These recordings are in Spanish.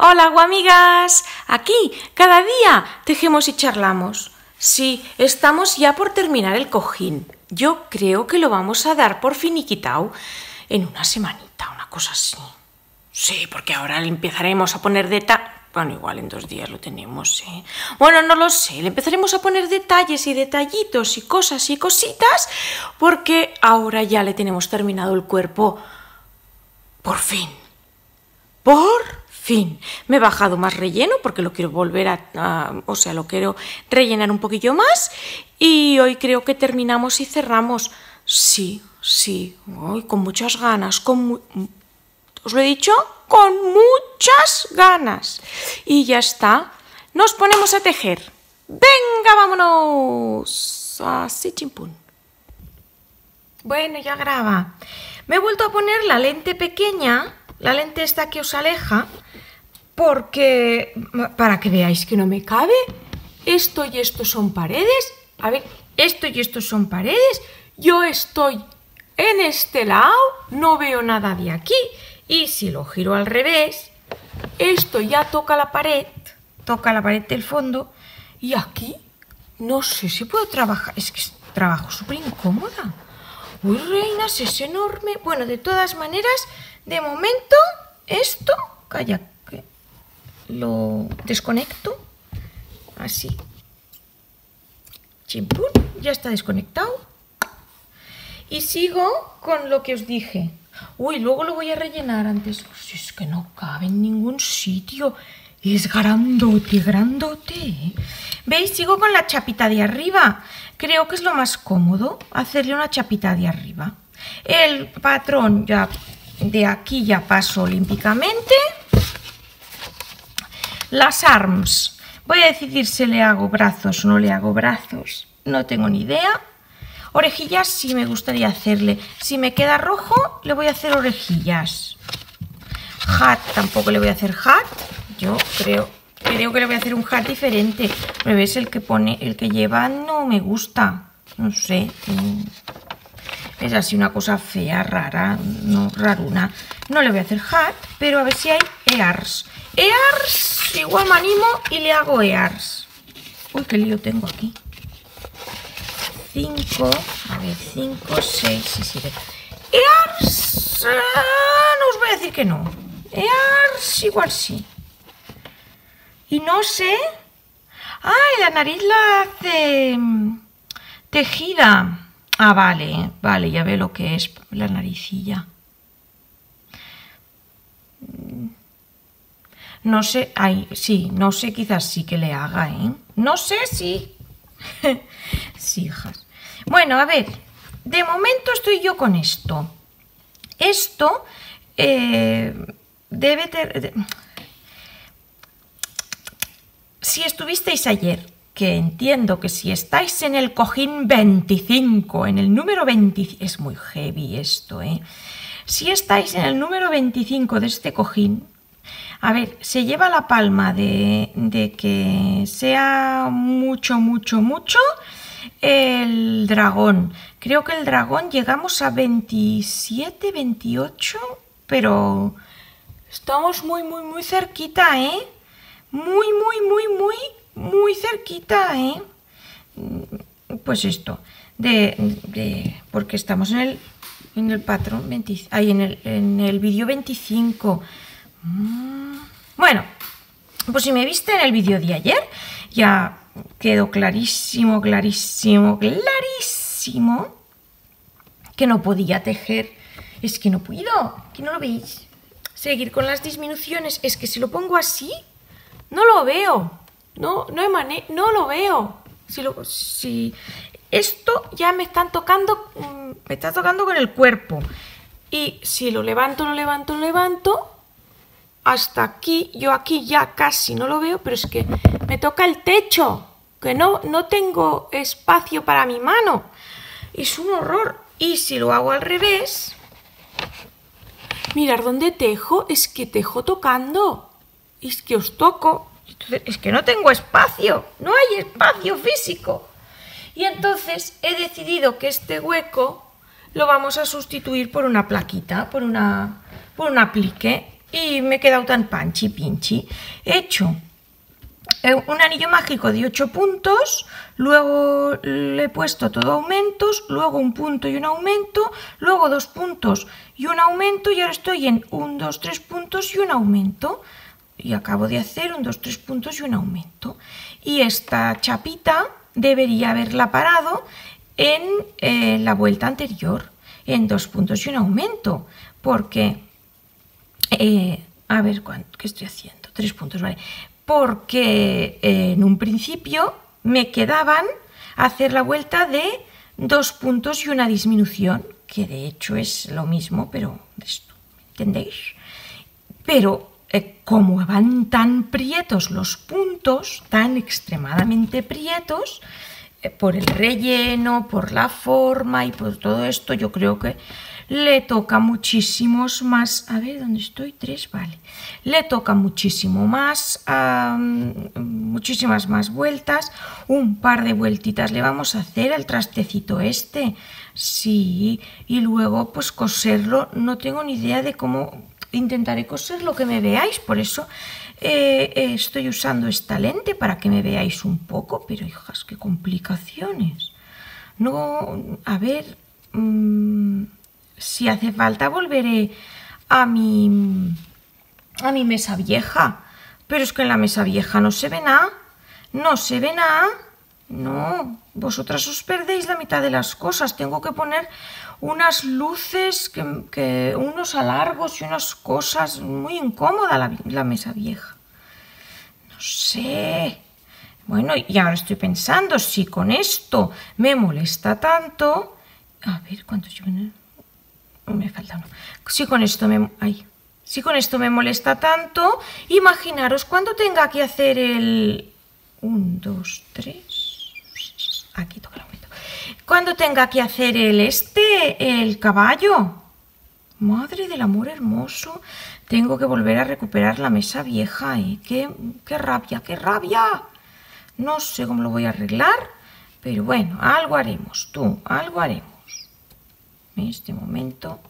Hola, guamigas. Aquí, cada día tejemos y charlamos. Sí, estamos ya por terminar el cojín. Yo creo que lo vamos a dar por finiquitado en una semanita, una cosa así. Sí, porque ahora le empezaremos a poner detalles. Bueno, igual en dos días lo tenemos, ¿eh? Bueno, no lo sé. Le empezaremos a poner detalles y detallitos y cosas y cositas porque ahora ya le tenemos terminado el cuerpo. Por fin. Por fin. Me he bajado más relleno porque lo quiero volver a, o sea, lo quiero rellenar un poquillo más y hoy creo que terminamos y cerramos. Sí, sí, hoy con muchas ganas, con os lo he dicho, con muchas ganas. Y ya está. Nos ponemos a tejer. Venga, vámonos. Así chimpún. Bueno, ya graba. Me he vuelto a poner la lente pequeña, la lente esta que os aleja, porque para que veáis que no me cabe, esto y esto son paredes. A ver, esto y esto son paredes. Yo estoy en este lado, no veo nada de aquí. Y si lo giro al revés, esto ya toca la pared, toca la pared del fondo. Y aquí no sé si puedo trabajar. Es que trabajo súper incómoda. Uy, reinas, es enorme. Bueno, de todas maneras, de momento, esto, calla, lo desconecto. Así. Chimpún, ya está desconectado. Y sigo con lo que os dije. Uy, luego lo voy a rellenar antes. Si es que no cabe en ningún sitio. Es grandote, grandote. ¿Veis? Sigo con la chapita de arriba. Creo que es lo más cómodo hacerle una chapita de arriba. El patrón ya de aquí ya paso olímpicamente. Las arms. Voy a decidir si le hago brazos o no le hago brazos. No tengo ni idea. Orejillas sí me gustaría hacerle. Si me queda rojo, le voy a hacer orejillas. Hat tampoco le voy a hacer hat. Yo creo, creo que le voy a hacer un hat diferente. Pero ves, el que pone, el que lleva no me gusta. No sé. Es así una cosa fea, rara, no raruna. No le voy a hacer hat, pero a ver si hay ears. Ears, igual me animo y le hago ears. Uy, qué lío tengo aquí. 5, a ver, 5, 6 y 7. EARS, no os voy a decir que no. EARS igual sí. Y no sé. Ay, la nariz la hace mm, tejida. Ah, vale, vale, ya ve lo que es la naricilla. No sé, ay, sí, no sé, quizás sí que le haga, ¿eh? No sé si. sí, hijas. Bueno, a ver, de momento estoy yo con esto. Esto eh, debe tener... Si estuvisteis ayer, que entiendo que si estáis en el cojín 25, en el número 25, es muy heavy esto, ¿eh? Si estáis en el número 25 de este cojín, a ver, se lleva la palma de, que sea mucho, mucho, mucho el dragón. Creo que el dragón llegamos a 27, 28, pero estamos muy, muy, muy cerquita, ¿eh? Muy, muy, muy, muy, muy cerquita, ¿eh? Pues esto, de, porque estamos en el, en el patrón, 20, ahí en el, en el vídeo 25. Mm, bueno, pues si me viste en el vídeo de ayer, ya quedó clarísimo, clarísimo, clarísimo que no podía tejer. Es que no puedo, que no lo veis. Seguir con las disminuciones. Es que si lo pongo así, no lo veo. No, no, hay no lo veo. Si esto ya me están tocando, mm, me está tocando con el cuerpo. Y si lo levanto, lo levanto, lo levanto, hasta aquí, yo aquí ya casi no lo veo, pero es que me toca el techo que no, no tengo espacio para mi mano. Es un horror. Y si lo hago al revés, mirar dónde tejo, es que tejo tocando. Es que os toco. es que no tengo espacio, no hay espacio físico. Y entonces he decidido que este hueco lo vamos a sustituir por una plaquita, por, una, por un aplique. Y me he quedado tan panchi pinchi. He hecho eh, un anillo mágico de 8 puntos, luego le he puesto todo aumentos, luego un punto y un aumento, luego dos puntos y un aumento y ahora estoy en un, dos, tres puntos y un aumento. Y acabo de hacer un, dos, tres puntos y un aumento. Y esta chapita debería haberla parado en eh, la vuelta anterior, en dos puntos y un aumento, porque, eh, a ver, ¿qué estoy haciendo? Tres puntos, vale porque eh, en un principio me quedaban hacer la vuelta de dos puntos y una disminución, que de hecho es lo mismo, pero esto, ¿entendéis? Pero eh, como van tan prietos los puntos, tan extremadamente prietos, por el relleno, por la forma y por todo esto, yo creo que le toca muchísimos más, a ver, ¿dónde estoy? Tres, vale. Le toca muchísimo más, muchísimas más vueltas, un par de vueltitas le vamos a hacer al trastecito este, sí, y luego pues coserlo, no tengo ni idea de cómo intentaré coser lo que me veáis, por eso eh, estoy usando esta lente para que me veáis un poco, pero hijas, qué complicaciones. No, a ver... Mm, si hace falta volveré a mi, a mi mesa vieja. Pero es que en la mesa vieja no se ve nada. No se ve nada. No, vosotras os perdéis la mitad de las cosas. Tengo que poner unas luces, que, unos alargos y unas cosas. Muy incómoda la, la mesa vieja. No sé. Bueno, y ahora estoy pensando, si con esto me molesta tanto... A ver, ¿cuántos llevan? Me falta uno. Si con esto me, si con esto me molesta tanto, imaginaros cuando tenga que hacer el 1, 2, 3, aquí toca el aumento. Cuando tenga que hacer el este, el caballo. Madre del amor hermoso, tengo que volver a recuperar la mesa vieja. ¿eh? Qué, qué rabia, qué rabia. No sé cómo lo voy a arreglar, pero bueno, algo haremos, tú, algo haremos en este momento.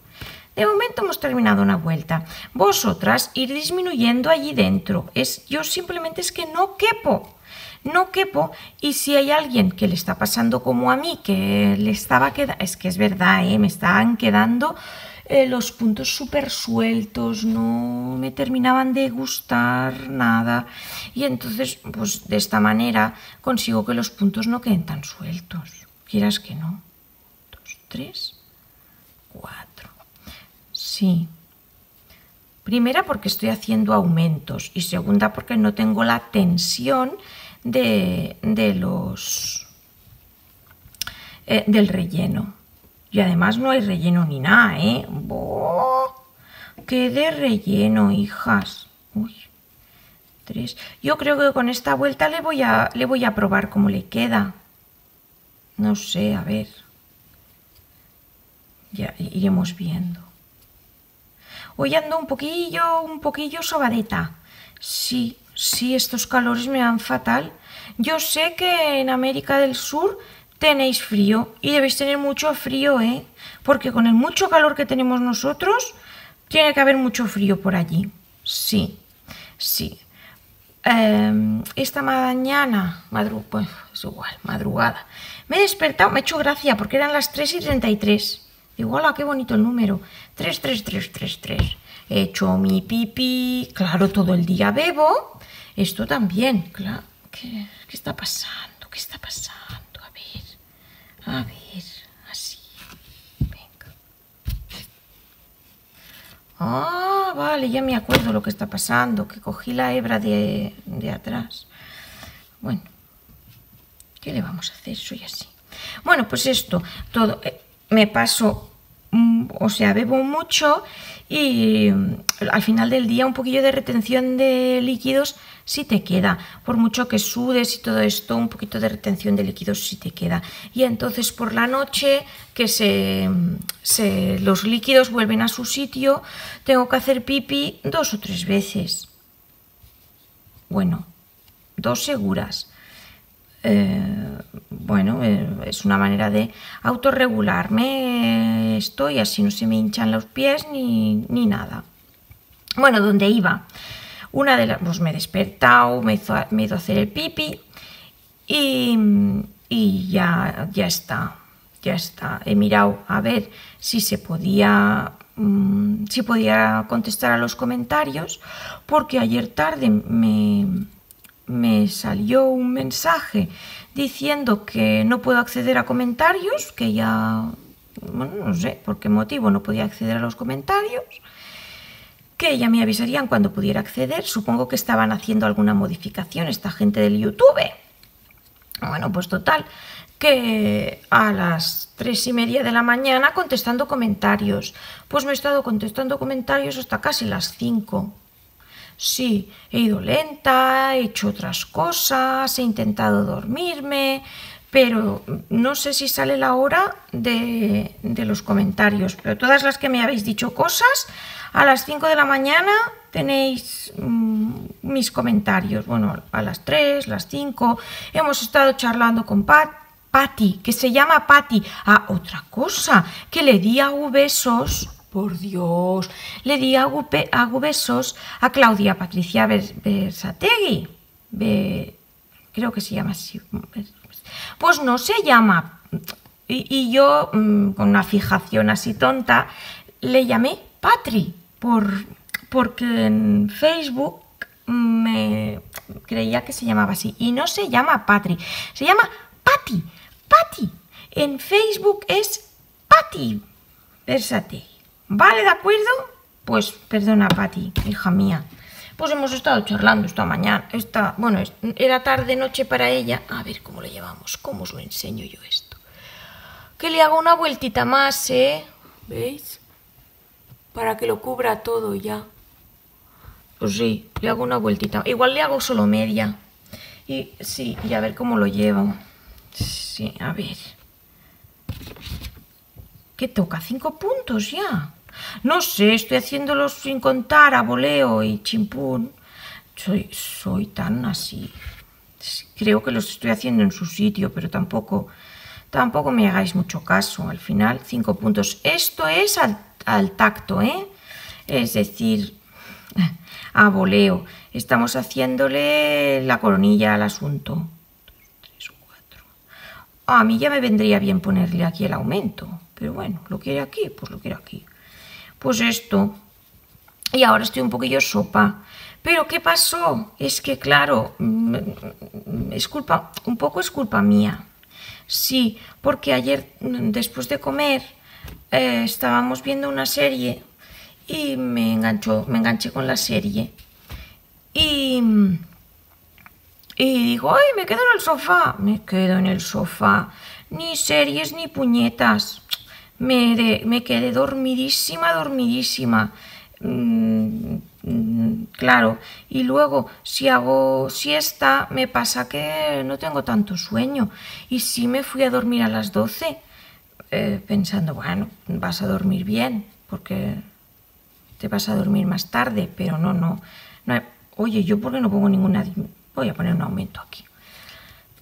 De momento hemos terminado una vuelta. Vosotras ir disminuyendo allí dentro. Es, yo simplemente es que no quepo. No quepo y si hay alguien que le está pasando como a mí, que le estaba quedando, es que es verdad, ¿eh? me estaban quedando eh, los puntos súper sueltos, no me terminaban de gustar nada. Y entonces, pues de esta manera consigo que los puntos no queden tan sueltos. Quieras que no. Dos, tres. 4. Sí. Primera porque estoy haciendo aumentos y segunda porque no tengo la tensión de, los eh, del relleno. Y además no hay relleno ni nada, ¿eh? ¡Qué de relleno, hijas! Uy, tres. Yo creo que con esta vuelta le voy a, le voy a probar cómo le queda. No sé, a ver. Ya iremos viendo. Hoy ando un poquillo, un poquillo sobadeta. Sí, sí, estos calores me dan fatal. Yo sé que en América del Sur tenéis frío y debéis tener mucho frío, ¿eh? Porque con el mucho calor que tenemos nosotros, tiene que haber mucho frío por allí. Sí, sí. Em, esta mañana, madru pues es igual, madrugada, me he despertado, me he hecho gracia porque eran las 3 y 33 Igual, hola, qué bonito el número. 33333. He hecho mi pipí. Claro, todo el día bebo. Esto también. ¿Qué, está pasando? ¿Qué está pasando? A ver. A ver. Así. Venga. Ah, vale, ya me acuerdo lo que está pasando. Que cogí la hebra de, de atrás. Bueno. ¿Qué le vamos a hacer? Soy así. Bueno, pues esto, todo. Eh, me paso o sea, bebo mucho y mm, al final del día un poquillo de retención de líquidos sí te queda. Por mucho que sudes y todo esto, un poquito de retención de líquidos sí te queda. Y entonces por la noche que se, se los líquidos vuelven a su sitio, tengo que hacer pipi dos o tres veces. Bueno, dos seguras. Eh, bueno, eh, es una manera de autorregularme esto y así no se me hinchan los pies ni, nada. Bueno, donde iba. Una de las, pues me he despertado, me, he ido a hacer el pipi y, y ya, ya está, ya está. He mirado a ver si se podía mm, si podía contestar a los comentarios, porque ayer tarde me, me salió un mensaje diciendo que no puedo acceder a comentarios, que ya, no sé por qué motivo no podía acceder a los comentarios, que ya me avisarían cuando pudiera acceder. Supongo que estaban haciendo alguna modificación esta gente del YouTube. Bueno, pues total, que a las tres y media de la mañana contestando comentarios. Pues me he estado contestando comentarios hasta casi las cinco. Sí, he ido lenta, he hecho otras cosas, he intentado dormirme, pero no sé si sale la hora de, los comentarios. Pero todas las que me habéis dicho cosas, a las 5 de la mañana tenéis mm, mis comentarios. Bueno, a las 3, las 5, hemos estado charlando con Pat, que se llama Patty. Ah, otra cosa, que le di a besos por Dios, le di hago, besos a Claudia Patricia Bersategui. creo que se llama así. Pues no se llama. Y, yo, mm, con una fijación así tonta, le llamé Patri, por, porque en Facebook me creía que se llamaba así. Y no se llama Patri, se llama Patti. Patti. En Facebook es Patti Versategui. ¿Vale, de acuerdo? Pues perdona, Patti, hija mía. Pues hemos estado charlando esta mañana, esta, bueno, era tarde, noche para ella. A ver cómo lo llevamos, cómo os lo enseño yo esto. Que le hago una vueltita más, ¿eh? ¿Veis? Para que lo cubra todo ya. Pues sí, le hago una vueltita. Igual le hago solo media. Y sí, y a ver cómo lo llevo. Sí, a ver. ¿Qué toca? ¿Cinco puntos ya? No sé, estoy haciéndolos sin contar a voleo y chimpún. Soy, soy tan así. Creo que los estoy haciendo en su sitio, pero tampoco, tampoco me hagáis mucho caso. Al final, cinco puntos. Esto es al, tacto, ¿eh? Es decir, a voleo. Estamos haciéndole la coronilla al asunto. A mí ya me vendría bien ponerle aquí el aumento. Pero bueno, ¿lo quiere aquí? Pues lo quiero aquí pues esto. Y ahora estoy un poquillo sopa. Pero ¿qué pasó? Es que claro, mm, es culpa, un poco es culpa mía. Sí, porque ayer mm, después de comer eh, estábamos viendo una serie y me enganchó, me enganché con la serie. Y, y digo, ay, me quedo en el sofá. Me quedo en el sofá. Ni series ni puñetas me, quedé dormidísima, dormidísima. Mm, claro, y luego si hago siesta me pasa que no tengo tanto sueño. Y sí me fui a dormir a las 12 eh, pensando, bueno, vas a dormir bien porque te vas a dormir más tarde, pero no, no, no oye, yo porque no pongo ninguna, voy a poner un aumento aquí,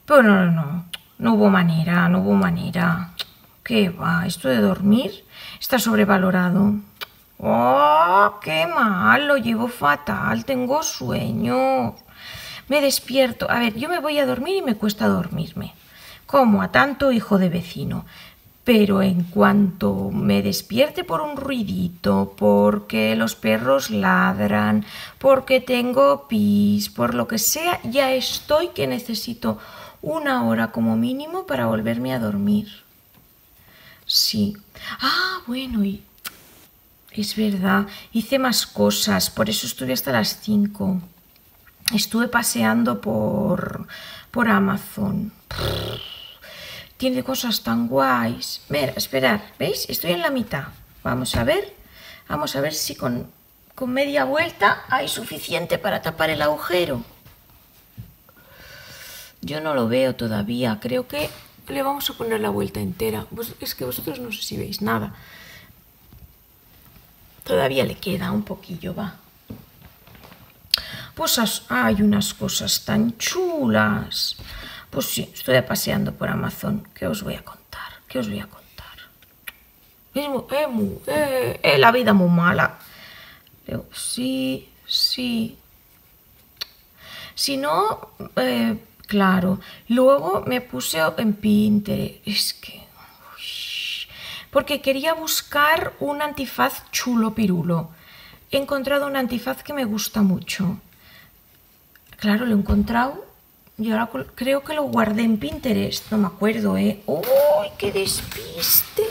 pero no, no, no, no hubo manera, no hubo manera, ¿Qué va? ¿Esto de dormir está sobrevalorado? ¡Oh, qué mal! Lo llevo fatal, tengo sueño. Me despierto. A ver, yo me voy a dormir y me cuesta dormirme. Como a tanto hijo de vecino. Pero en cuanto me despierte por un ruidito, porque los perros ladran, porque tengo pis, por lo que sea, ya estoy que necesito una hora como mínimo para volverme a dormir. Sí. Ah, bueno, y es verdad, hice más cosas, por eso estuve hasta las 5. Estuve paseando por, por Amazon. tiene cosas tan guays. Ver, esperar, ¿veis? Estoy en la mitad. Vamos a ver, vamos a ver si con, con media vuelta hay suficiente para tapar el agujero. Yo no lo veo todavía, creo que le vamos a poner la vuelta entera. Es que vosotros no sé si veis nada. Todavía le queda un poquillo, va. Pues hay unas cosas tan chulas. Pues sí, estoy paseando por Amazon. ¿Qué os voy a contar? ¿Qué os voy a contar? Es, eh, la vida muy mala. Sí, sí. Si no, eh, claro. Luego me puse en Pinterest. Es que... porque quería buscar un antifaz chulo pirulo. He encontrado un antifaz que me gusta mucho. Claro, lo he encontrado y ahora creo que lo guardé en Pinterest. No me acuerdo, ¿eh? ¡Uy, qué despiste!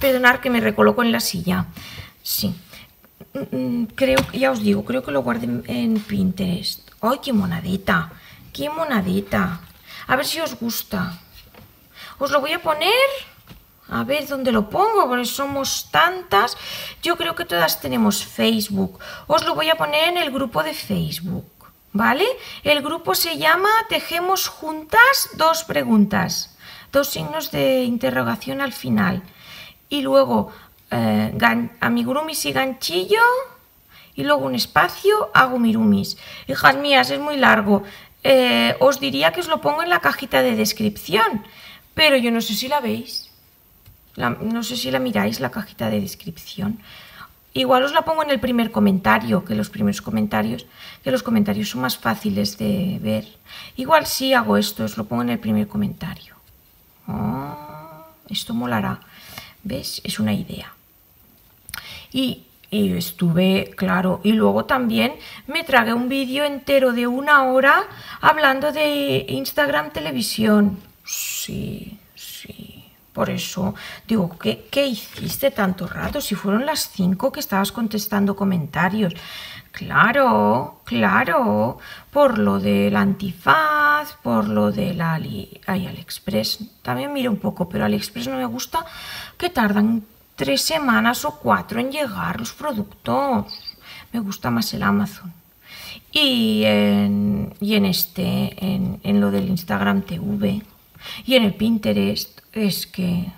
Perdonad que me recoloco en la silla. Sí. Mm, mm, creo, ya os digo, creo que lo guardé en Pinterest. ¡Ay, qué monadita! ¡Qué monadita! A ver si os gusta. Os lo voy a poner... A ver dónde lo pongo, porque somos tantas. Yo creo que todas tenemos Facebook. Os lo voy a poner en el grupo de Facebook. ¿Vale? El grupo se llama Tejemos juntas dos preguntas. Dos signos de interrogación al final. Y luego eh, amigurumis y ganchillo. Y luego un espacio, hago mirumis. Hijas mías, es muy largo. Eh, os diría que os lo pongo en la cajita de descripción. Pero yo no sé si la veis no sé si la miráis, la cajita de descripción. Igual os la pongo en el primer comentario, que los primeros comentarios, que los comentarios son más fáciles de ver. Igual sí hago esto, os lo pongo en el primer comentario. Ah, esto molará. ¿Ves? Es una idea. Y, y, estuve, claro, y luego también me tragué un vídeo entero de una hora hablando de Instagram televisión. Sí, por eso digo, ¿qué, ¿qué, hiciste tanto rato? Si fueron las cinco que estabas contestando comentarios. Claro, claro, por lo del antifaz, por lo del Ali, ay, AliExpress. También miro un poco, pero AliExpress no me gusta que tardan tres semanas o cuatro en llegar los productos. Me gusta más el Amazon. Y en, y en este, en, en lo del Instagram TV y en el Pinterest es que...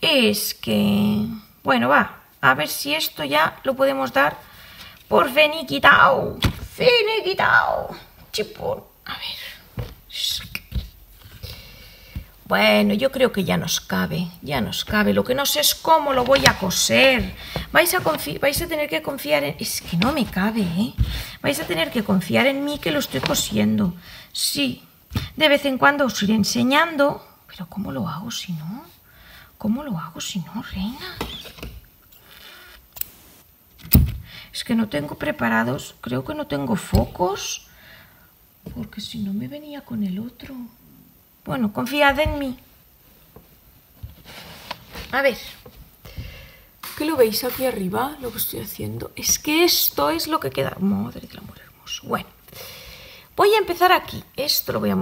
Es que... Bueno, va. A ver si esto ya lo podemos dar por finiquitao. Finiquitao. Chipón. A ver. Bueno, yo creo que ya nos cabe, ya nos cabe. Lo que no sé es cómo lo voy a coser. Vais a, vais a tener que confiar en... Es que no me cabe, ¿eh? Vais a tener que confiar en mí que lo estoy cosiendo. Sí, de vez en cuando os iré enseñando pero ¿cómo lo hago si no? ¿Cómo lo hago si no, reina? Es que no tengo preparados, creo que no tengo focos, porque si no me venía con el otro. Bueno, confiad en mí. A ver, ¿qué lo veis aquí arriba? Lo que estoy haciendo. Es que esto es lo que queda. Madre del amor hermoso. Bueno. Voy a empezar aquí. Esto lo voy a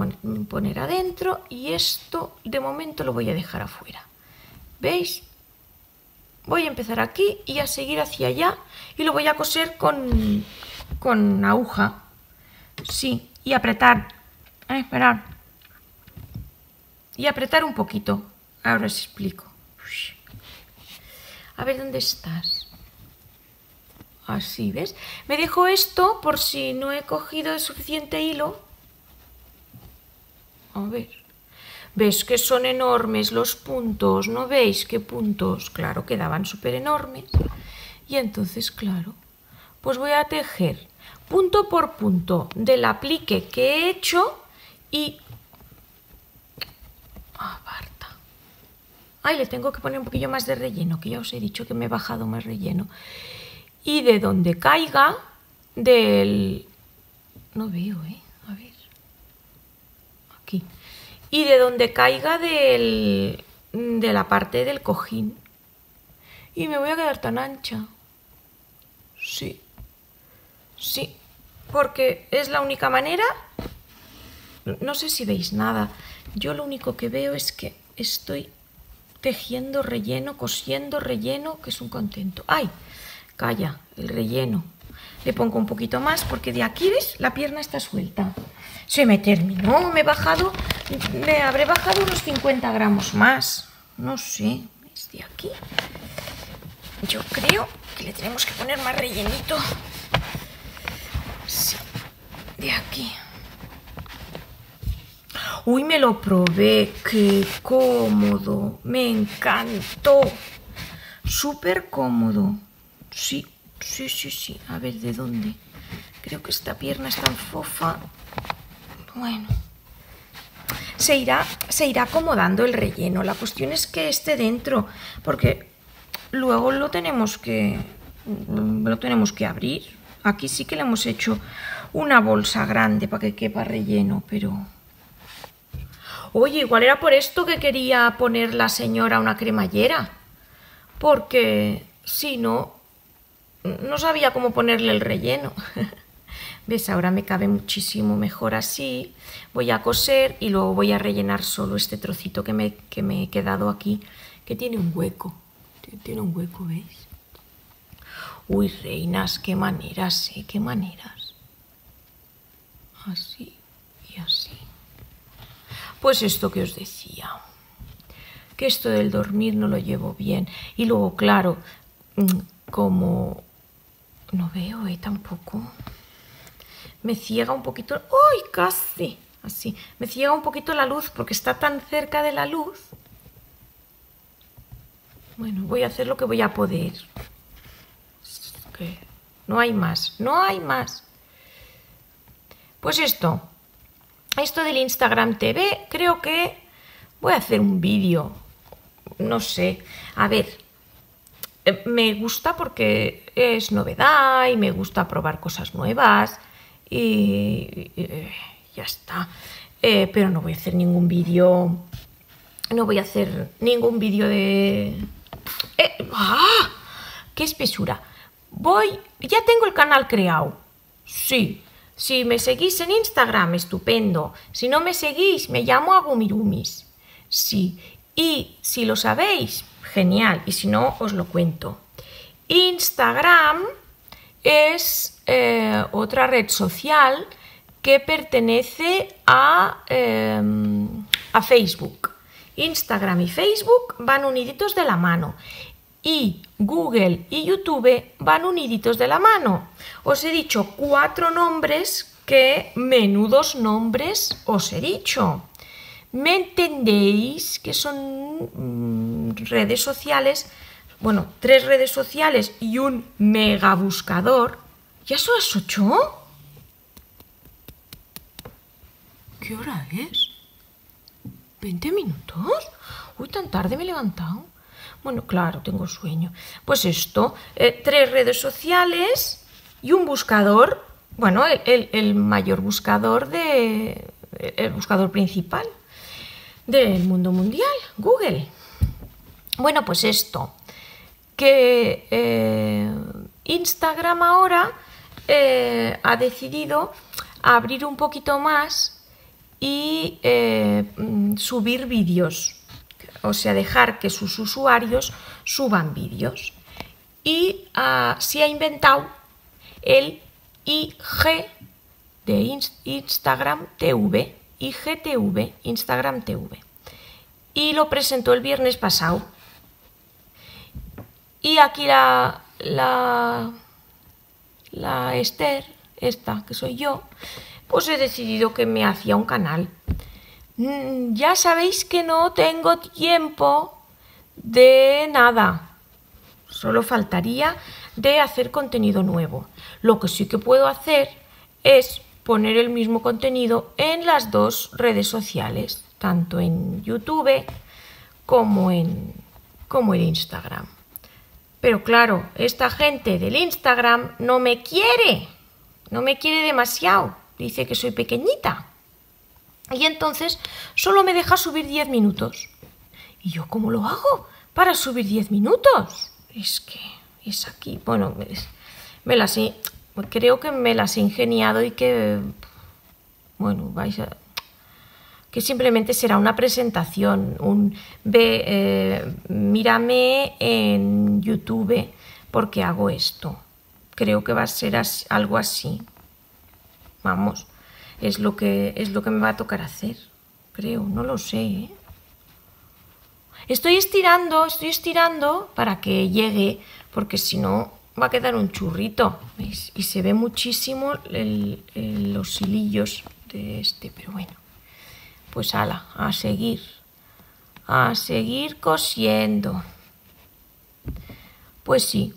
poner adentro y esto de momento lo voy a dejar afuera. ¿Veis? Voy a empezar aquí y a seguir hacia allá y lo voy a coser con, con aguja. Sí, y apretar. A esperar. Y apretar un poquito. Ahora os explico. A ver dónde estás. Así, ¿ves? Me dejo esto por si no he cogido suficiente hilo. A ver. ¿Ves que son enormes los puntos? ¿No veis qué puntos? Claro, quedaban súper enormes. Y entonces, claro, pues voy a tejer punto por punto del aplique que he hecho y... Aparta. Ay, le tengo que poner un poquillo más de relleno, que ya os he dicho que me he bajado más relleno y de donde caiga del... No veo, ¿eh? A ver. Aquí. Y de donde caiga del... de la parte del cojín. Y me voy a quedar tan ancha. Sí. Sí. Porque es la única manera... No sé si veis nada. Yo lo único que veo es que estoy tejiendo relleno, cosiendo relleno, que es un contento. ¡Ay! Calla, el relleno. Le pongo un poquito más porque de aquí, ¿ves? La pierna está suelta. Se me terminó, me he bajado, me habré bajado unos 50 gramos más. No sé, es de aquí. Yo creo que le tenemos que poner más rellenito. Sí, de aquí. Uy, me lo probé, qué cómodo, me encantó. Súper cómodo. Sí, sí, sí, sí. A ver, ¿de dónde? Creo que esta pierna está en fofa. Bueno. Se irá, se irá acomodando el relleno. La cuestión es que esté dentro, porque luego lo tenemos que, lo tenemos que abrir. Aquí sí que le hemos hecho una bolsa grande para que quepa relleno, pero... Oye, igual era por esto que quería poner la señora una cremallera. Porque si no, no sabía cómo ponerle el relleno. ¿Ves? Ahora me cabe muchísimo mejor así. Voy a coser y luego voy a rellenar solo este trocito que me, que me he quedado aquí, que tiene un hueco. Tiene un hueco, ¿veis? Uy, reinas, qué maneras, ¿eh? Qué maneras. Así y así. Pues esto que os decía, que esto del dormir no lo llevo bien. Y luego, claro, mm, como no veo ¿eh? tampoco me ciega un poquito, ¡ay, casi! Así, me ciega un poquito la luz porque está tan cerca de la luz. Bueno, voy a hacer lo que voy a poder. no hay más, no hay más. Pues esto, esto del Instagram TV, creo que voy a hacer un vídeo. No sé, a ver, eh, me gusta porque es novedad y me gusta probar cosas nuevas y, ya está. Eh, pero no voy a hacer ningún vídeo, no voy a hacer ningún vídeo de... Eh, ¡Ah! ¡Qué espesura! Voy, ya tengo el canal creado. Sí, si me seguís en Instagram, estupendo. Si no me seguís, me llamo Agumirumis. Sí, y si lo sabéis, genial. Y si no, os lo cuento. Instagram es eh, otra red social que pertenece a, em, a Facebook. Instagram y Facebook van uniditos de la mano y Google y YouTube van uniditos de la mano. Os he dicho cuatro nombres que menudos nombres os he dicho. ¿Me entendéis que son mm, redes sociales bueno, tres redes sociales y un mega buscador. ¿Ya son las ocho? ¿Qué hora es? ¿20 minutos? Uy, tan tarde me he levantado. Bueno, claro, tengo sueño. Pues esto, eh, tres redes sociales y un buscador, bueno, el, mayor buscador de... el buscador principal del mundo mundial, Google. Bueno, pues esto que eh, Instagram ahora eh, ha decidido abrir un poquito más y mm, subir vídeos, o sea, dejar que sus usuarios suban vídeos. Y uh, se ha inventado el IG de Instagram TV, IGTV, Instagram TV. Y lo presentó el viernes pasado y aquí la, la, la Esther, esta que soy yo, pues he decidido que me hacía un canal. Mm, ya sabéis que no tengo tiempo de nada. Solo faltaría de hacer contenido nuevo. Lo que sí que puedo hacer es poner el mismo contenido en las dos redes sociales, tanto en YouTube como en, como en Instagram. Pero claro, esta gente del Instagram no me quiere, no me quiere demasiado, dice que soy pequeñita. Y entonces solo me deja subir 10 minutos. ¿Y yo cómo lo hago para subir 10 minutos? Es que es aquí, bueno, me las creo que me las he ingeniado y que, bueno, vais a, que simplemente será una presentación, un ve, eh, mírame en YouTube porque hago esto. Creo que va a ser algo así. Vamos, es lo que es lo que me va a tocar hacer. Creo, no lo sé. ¿eh? Estoy estirando, estoy estirando para que llegue, porque si no va a quedar un churrito. Y se ve muchísimo los hilillos de este, pero bueno pues ala, a seguir, a seguir cosiendo. Pues sí,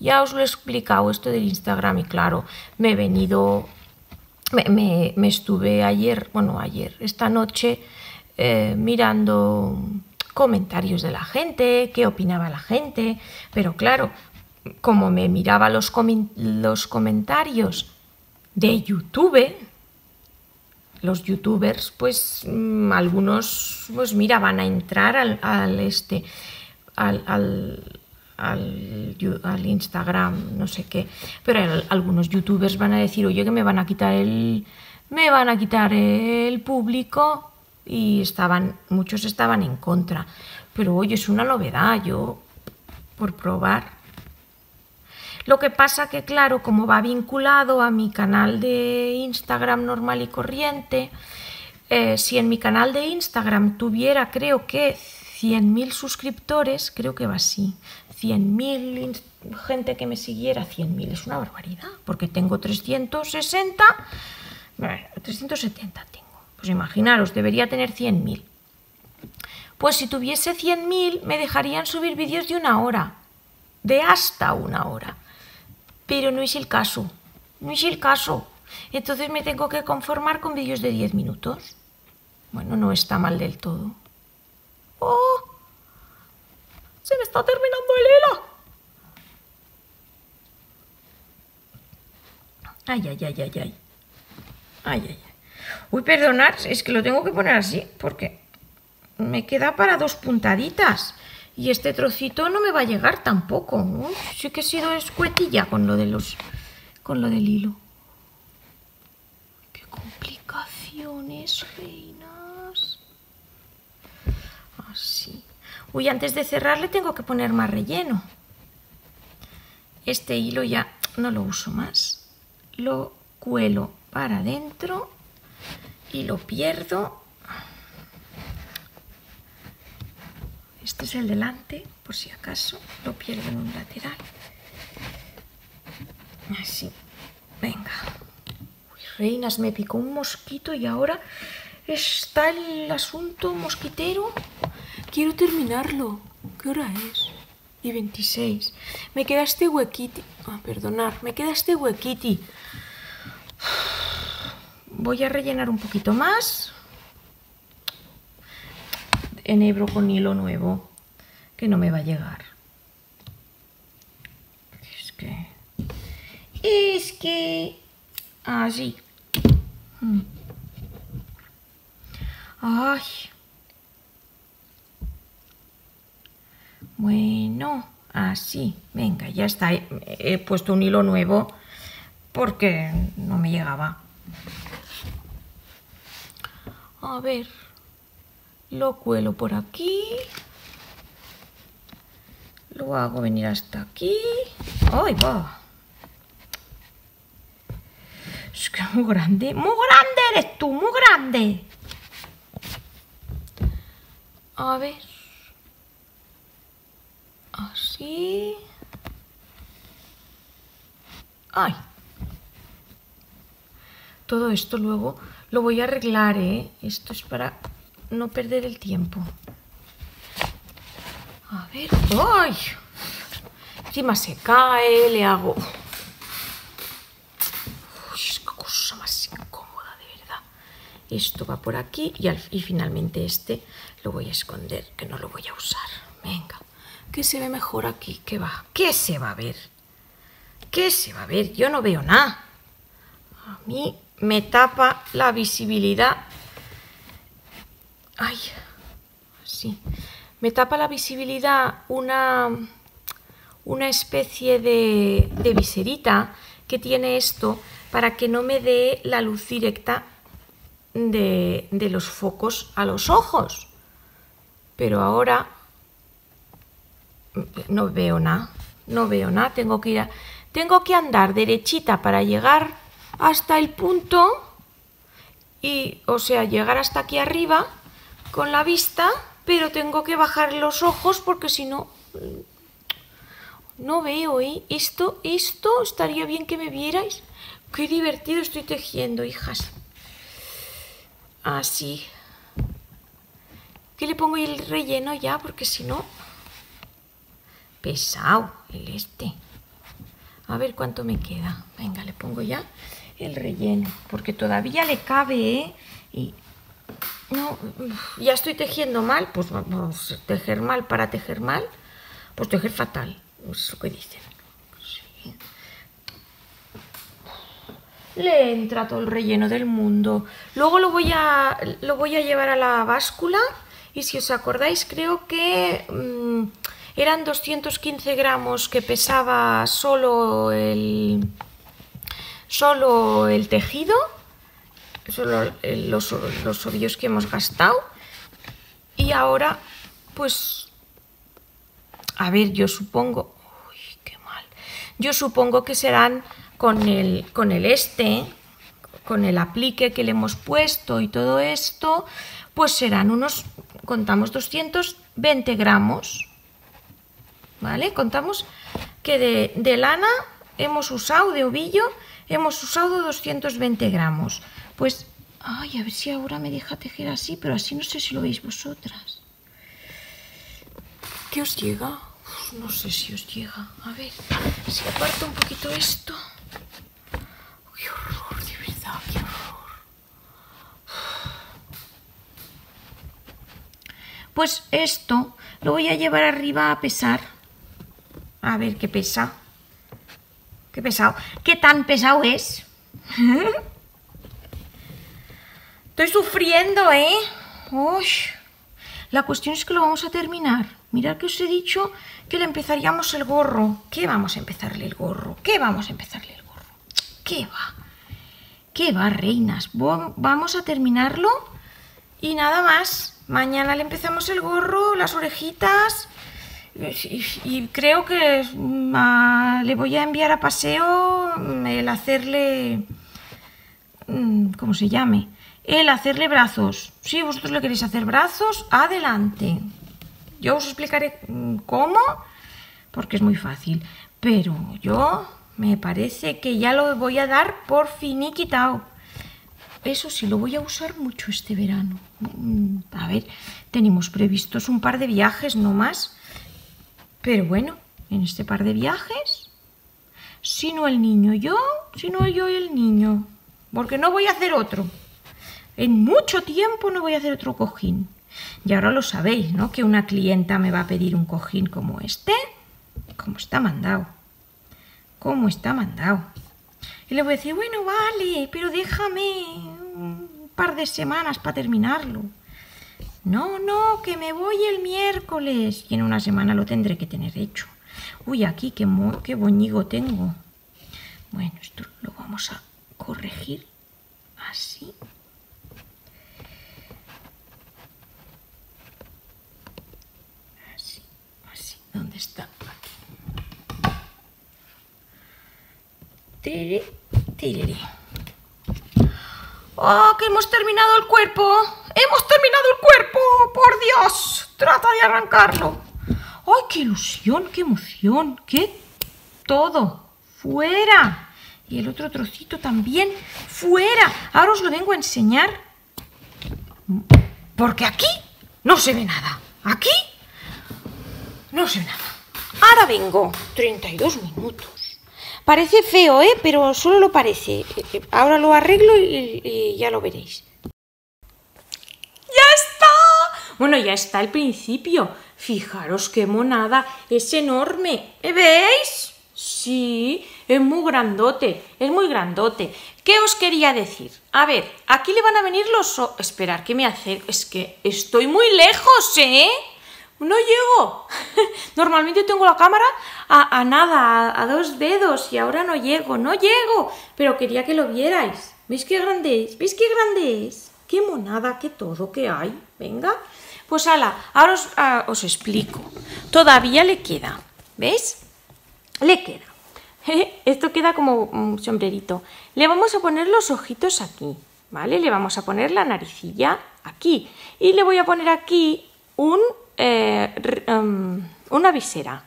Ya os lo he explicado esto del Instagram y claro, me he venido, me, estuve ayer, bueno, ayer, esta noche, eh, mirando comentarios de la gente, qué opinaba la gente, pero claro, como me miraba los, los comentarios de YouTube, los youtubers, pues mm, algunos, pues mira, van a entrar al, este, al, al, Instagram, no sé qué, pero algunos youtubers van a decir, oye, que me van a quitar el, me van a quitar el público y estaban, muchos estaban en contra. Pero oye, es una novedad, yo por probar. Lo que pasa que, claro, como va vinculado a mi canal de Instagram normal y corriente, eh, si en mi canal de Instagram tuviera, creo que 100.000 suscriptores, creo que va así, 100.000 gente que me siguiera, 100.000 es una barbaridad, porque tengo 360, bueno, 370 tengo. Pues imaginaros, debería tener 100.000. Pues si tuviese 100.000 me dejarían subir vídeos de una hora, de hasta una hora. Pero no es el caso, no es el caso. Entonces me tengo que conformar con vídeos de 10 minutos. Bueno, no está mal del todo. ¡Oh! ¡Se me está terminando el hilo! Ay, ay, ay, ay, ay. Ay, ay, ay. Uy, perdonad, es que lo tengo que poner así, porque me queda para dos puntaditas. Y este trocito no me va a llegar tampoco. Sí que he sido escuetilla con lo de los. con lo del hilo. Qué complicaciones, reinas. Así. Uy, antes de cerrarle tengo que poner más relleno. Este hilo ya no lo uso más. Lo cuelo para adentro y lo pierdo. Este es el delante, por si acaso lo pierdo en un lateral. Así, venga. Uy, reinas, me picó un mosquito y ahora está el asunto mosquitero. Quiero terminarlo. ¿Qué hora es? Y 26. Me queda este huequiti. Ah, perdonar, me queda este huequiti voy a rellenar un poquito más enhebro con hilo nuevo que no me va a llegar es que es que así mm. ay bueno así venga ya está he puesto un hilo nuevo porque no me llegaba a ver, lo cuelo por aquí. Lo hago venir hasta aquí. ¡Ay, va! Es que es muy grande. ¡Muy grande eres tú! ¡Muy grande! A ver. Así. ¡Ay! Todo esto luego lo voy a arreglar, ¿eh? Esto es para no perder el tiempo. A ver... ¡Ay! Encima se cae, le hago... Esto va por aquí y, y finalmente este lo voy a esconder, que no lo voy a usar. Venga, ¿qué se ve mejor aquí? ¿Qué va? ¿Qué se va a ver? ¿Qué se va a ver? Yo no veo nada. A mí me tapa la visibilidad. Ay, sí. Me tapa la visibilidad una, una especie de, de viserita que tiene esto para que no me dé la luz directa de, de, los focos a los ojos. Pero ahora no veo nada, no veo nada, tengo que ir a, tengo que andar derechita para llegar hasta el punto y, o sea, llegar hasta aquí arriba con la vista, pero tengo que bajar los ojos porque si no, no veo, ¿eh? Esto, esto estaría bien que me vierais. Qué divertido estoy tejiendo, hijas. Así. ¿Qué le pongo el relleno ya? Porque si no... Pesado el este. A ver cuánto me queda. Venga, le pongo ya el relleno, porque todavía le cabe, ¿eh? Y no, ya estoy tejiendo mal, pues vamos, tejer mal para tejer mal, pues tejer fatal, es lo que dicen. Le entra todo el relleno del mundo. Luego lo voy a, lo voy a llevar a la báscula y si os acordáis creo que mm, eran 215 gramos que pesaba solo el, solo el tejido solo los, los ovillos que hemos gastado. Y ahora, pues, a ver, yo supongo, uy, qué mal, yo supongo que serán con el, con el este, con el aplique que le hemos puesto y todo esto, pues serán unos, contamos 220 gramos, ¿vale? Contamos que de, lana hemos usado, de ovillo, hemos usado 220 gramos. Pues, ay, a ver si ahora me deja tejer así, pero así no sé si lo veis vosotras. ¿Qué os llega? no sé si os llega. A ver, si aparto un poquito esto. ¡Qué horror, de verdad, qué horror! Pues esto lo voy a llevar arriba a pesar. A ver qué pesa. Qué pesado. ¿Qué tan pesado es? Estoy sufriendo, ¿eh? Uy. La cuestión es que lo vamos a terminar. Mirad que os he dicho que le empezaríamos el gorro. ¿Qué vamos a empezarle el gorro? ¿Qué vamos a empezarle el gorro? ¿Qué va? ¿Qué va, reinas? Vamos a terminarlo y nada más. Mañana le empezamos el gorro, las orejitas y, creo que mm, le voy a enviar a paseo el hacerle... Mm, ¿Cómo se llame? el hacerle brazos. Si vosotros le queréis hacer brazos, adelante. Yo os explicaré mm, cómo, porque es muy fácil. Pero yo me parece que ya lo voy a dar por finiquitado. Eso sí, lo voy a usar mucho este verano. Mm, a ver, tenemos previstos un par de viajes, no más. Pero bueno, en este par de viajes, si no el niño yo, si no yo y el niño. Porque no voy a hacer otro. En mucho tiempo no voy a hacer otro cojín. Y ahora lo sabéis, ¿no? Que una clienta me va a pedir un cojín como este. Como está mandado. Como está mandado. Y le voy a decir, bueno, vale, pero déjame un par de semanas para terminarlo. No, no, que me voy el miércoles. Y en una semana lo tendré que tener hecho. Uy, aquí qué, qué boñigo tengo. Bueno, esto lo vamos a corregir así. ¿Dónde está? Aquí. ¡Oh, que hemos terminado el cuerpo! ¡Hemos terminado el cuerpo! ¡Por Dios! Trata de arrancarlo. ¡Ay, qué ilusión, qué emoción! ¡Qué todo! ¡Fuera! Y el otro trocito también. ¡Fuera! Ahora os lo vengo a enseñar. Porque aquí no se ve nada. Aquí no sé nada. Ahora vengo. 32 minutos. Parece feo, ¿eh? Pero solo lo parece. Ahora lo arreglo y, ya lo veréis. ¡Ya está! Bueno, ya está el principio. Fijaros qué monada. Es enorme. ¿Eh, ¿Veis? Sí, es muy grandote. Es muy grandote. ¿Qué os quería decir? A ver, aquí le van a venir los... Esperar, ¿qué me hace? Es que estoy muy lejos, ¿eh? no llego. Normalmente tengo la cámara a, nada, a, dos dedos y ahora no llego, no llego. Pero quería que lo vierais. ¿Veis qué grande es? ¿Veis qué grande es? Qué monada, qué todo que hay. Venga. Pues ala, ahora os, ah, os explico. Todavía le queda. ¿Veis? Le queda. Esto queda como un sombrerito. Le vamos a poner los ojitos aquí, ¿vale? Le vamos a poner la naricilla aquí. Y le voy a poner aquí un eh, em, una visera,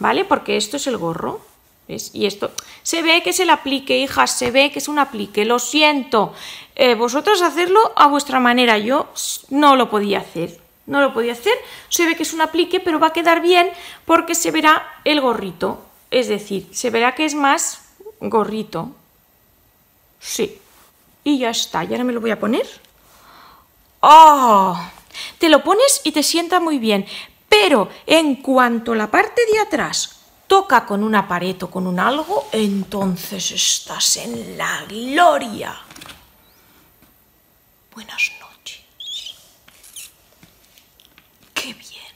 ¿vale? Porque esto es el gorro, ¿ves? Y esto, se ve que es el aplique, hijas, se ve que es un aplique, lo siento. Eh, vosotros hacerlo a vuestra manera, yo no lo podía hacer, no lo podía hacer. Se ve que es un aplique, pero va a quedar bien porque se verá el gorrito. Es decir, se verá que es más gorrito. Sí. Y ya está. Y ahora me lo voy a poner. ¡Oh! Te lo pones y te sienta muy bien. Pero en cuanto la parte de atrás toca con una pared o con un algo, entonces estás en la gloria. Buenas noches. ¡Qué bien!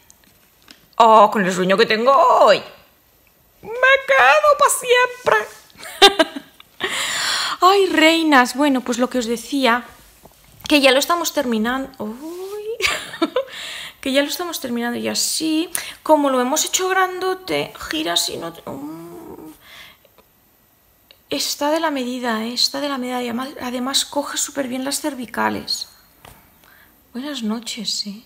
¡Oh, con el sueño que tengo hoy! ¡Me quedo para siempre! ¡Ay, reinas! Bueno, pues lo que os decía, que ya lo estamos terminando. ¡Uy! que ya lo estamos terminando y así, como lo hemos hecho grandote, gira así, no... Mm, está de la medida, ¿eh? está de la medida y además, además coge súper bien las cervicales. Buenas noches, ¿eh?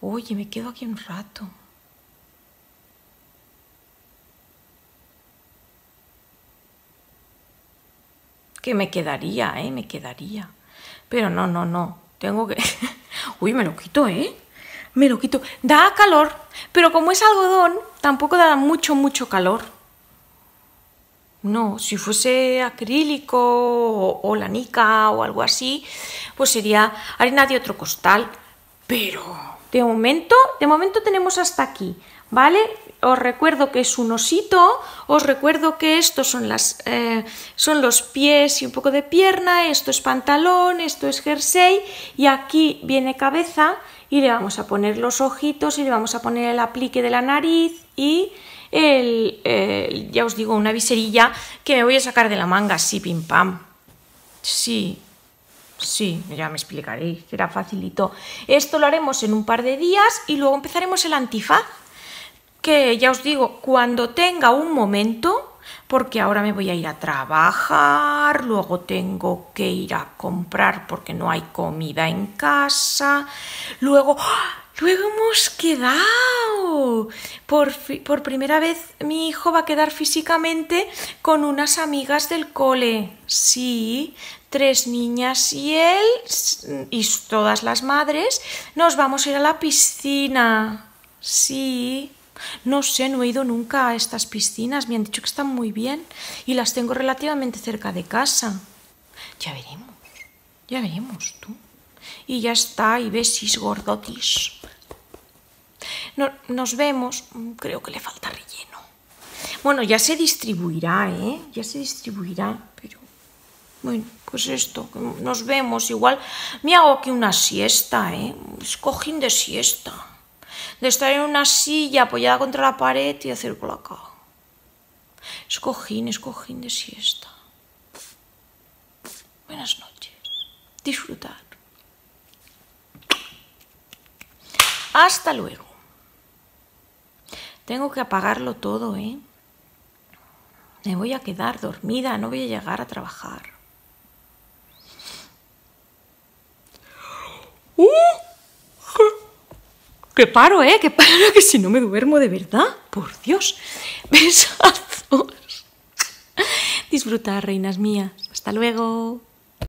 Oye, me quedo aquí un rato. Que me quedaría, ¿eh? Me quedaría. Pero no, no, no. Tengo que... Uy, me lo quito, ¿eh? me lo quito. Da calor, pero como es algodón, tampoco da mucho, mucho calor. No, si fuese acrílico o, o lanica o algo así, pues sería harina de otro costal. Pero de momento, de momento tenemos hasta aquí, ¿vale? Os recuerdo que es un osito, os recuerdo que estos son, las, eh, son los pies y un poco de pierna, esto es pantalón, esto es jersey y aquí viene cabeza y le vamos a poner los ojitos y le vamos a poner el aplique de la nariz y el, ya os digo, una viserilla que me voy a sacar de la manga, sí, pim pam. Sí, sí, ya me explicaréis, será facilito. Esto lo haremos en un par de días y luego empezaremos el antifaz, que ya os digo, cuando tenga un momento porque ahora me voy a ir a trabajar, luego tengo que ir a comprar porque no hay comida en casa, luego... ¡ah! Luego hemos quedado. Por, por, primera vez mi hijo va a quedar físicamente con unas amigas del cole. Sí, tres niñas y él y todas las madres nos vamos a ir a la piscina. Sí. No sé, no he ido nunca a estas piscinas, me han dicho que están muy bien y las tengo relativamente cerca de casa. Ya veremos, ya veremos tú. Y ya está, y gordotis. nos vemos, creo que le falta relleno. Bueno, ya se distribuirá, ¿eh? Ya se distribuirá, pero... Bueno, pues esto, nos vemos. Igual me hago aquí una siesta, ¿eh? Es de siesta de estar en una silla apoyada contra la pared y hacer por acá. Es cojín, es cojín de siesta. Buenas noches. Disfrutar. Hasta luego. Tengo que apagarlo todo, ¿eh? Me voy a quedar dormida, no voy a llegar a trabajar. ¡Uh! Que paro, ¿eh? Que paro, que si no me duermo de verdad. Por Dios. Besazos. Disfrutar, reinas mías. Hasta luego.